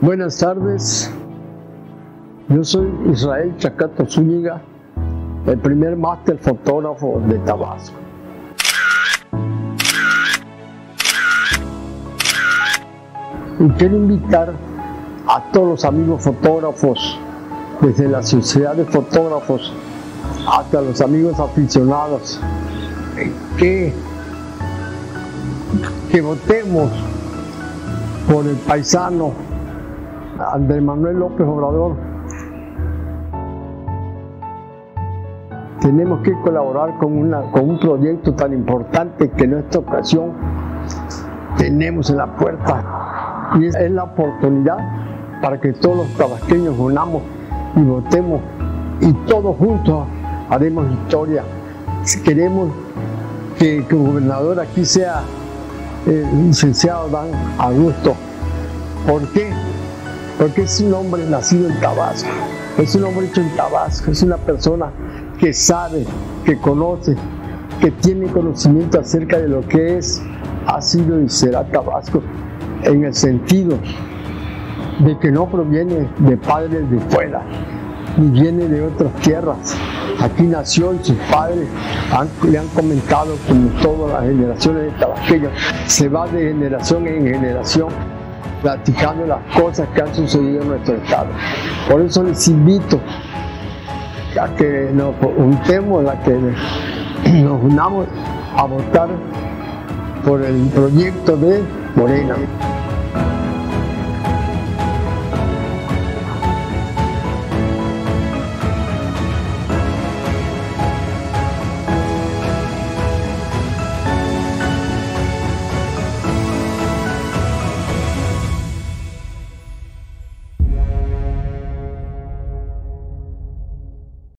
Buenas tardes, yo soy Israel Chacato Zúñiga, el primer máster fotógrafo de Tabasco. Y quiero invitar a todos los amigos fotógrafos, desde la sociedad de fotógrafos hasta los amigos aficionados, que, que votemos por el paisano Andrés Manuel López Obrador. Tenemos que colaborar con, un proyecto tan importante que en esta ocasión tenemos en la puerta. Y es, la oportunidad para que todos los tabasqueños unamos y votemos y todos juntos haremos historia. Si queremos que, el gobernador aquí sea el licenciado Dan Augusto. ¿Por qué? Porque es un hombre nacido en Tabasco, es un hombre hecho en Tabasco, es una persona que sabe, que conoce, que tiene conocimiento acerca de lo que es, ha sido y será Tabasco, en el sentido de que no proviene de padres de fuera, ni viene de otras tierras. Aquí nació y sus padres le han comentado, como todas las generaciones de tabasqueños, se va de generación en generación platicando las cosas que han sucedido en nuestro estado. Por eso les invito a que nos juntemos, a que nos unamos a votar por el proyecto de Morena.